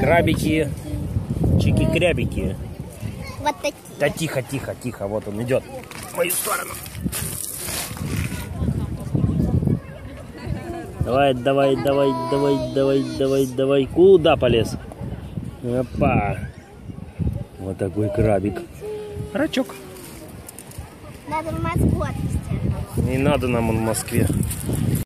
Крабики, чики-крябики. Вот такие. Да тихо, тихо, тихо, вот он идет в мою сторону. Давай, давай, давай, давай, давай, давай, давай. Куда полез? Опа. Вот такой крабик. Рачок. Надо в Москву отвезти. Не надо нам он в Москве.